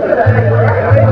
¡Gracias!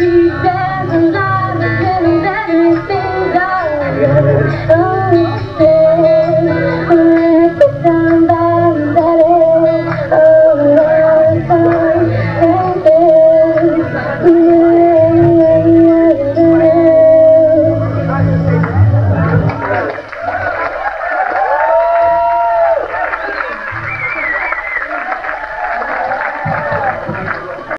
These